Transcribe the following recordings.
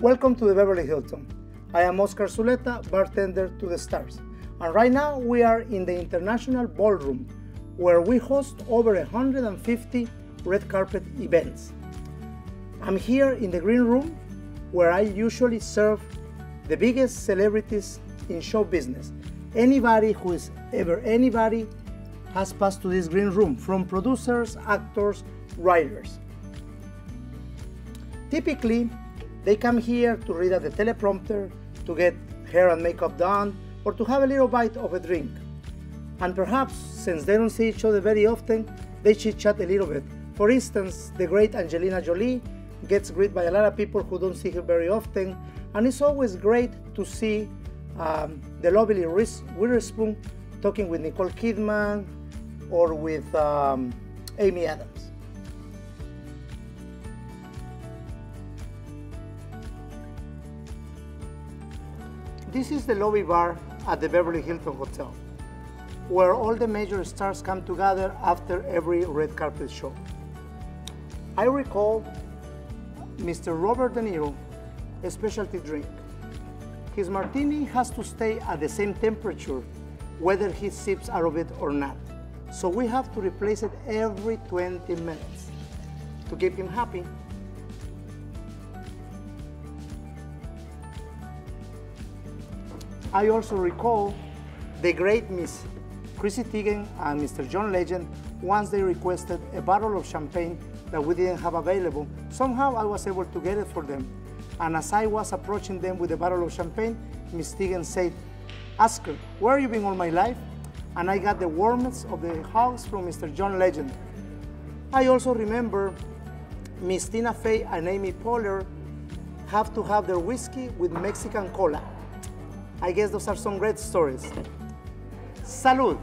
Welcome to the Beverly Hilton. I am Oscar Zuleta, bartender to the stars. And right now we are in the International Ballroom, where we host over 150 red carpet events. I'm here in the green room, where I usually serve the biggest celebrities in show business. Anybody who is ever anybody has passed to this green room, from producers, actors, writers. Typically, they come here to read at the teleprompter, to get hair and makeup done, or to have a little bite of a drink. And perhaps, since they don't see each other very often, they chit chat a little bit. For instance, the great Angelina Jolie gets greeted by a lot of people who don't see her very often, and it's always great to see um, the lovely Reese Witherspoon talking with Nicole Kidman or with um, Amy Adams. This is the lobby bar at the Beverly Hilton Hotel, where all the major stars come together after every red carpet show. I recall Mr. Robert De Niro, a specialty drink. His martini has to stay at the same temperature whether he sips out of it or not. So we have to replace it every 20 minutes to keep him happy. I also recall the great Miss Chrissy Teigen and Mr. John Legend once they requested a bottle of champagne that we didn't have available. Somehow I was able to get it for them. And as I was approaching them with a bottle of champagne, Miss Teigen said, Oscar, where have you been all my life? And I got the warmth of the house from Mr. John Legend. I also remember Miss Tina Fey and Amy Poehler have to have their whiskey with Mexican cola. I guess those are some great stories. Salud.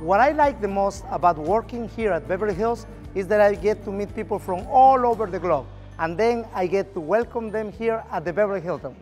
What I like the most about working here at Beverly Hills is that I get to meet people from all over the globe, and then I get to welcome them here at the Beverly Hilton.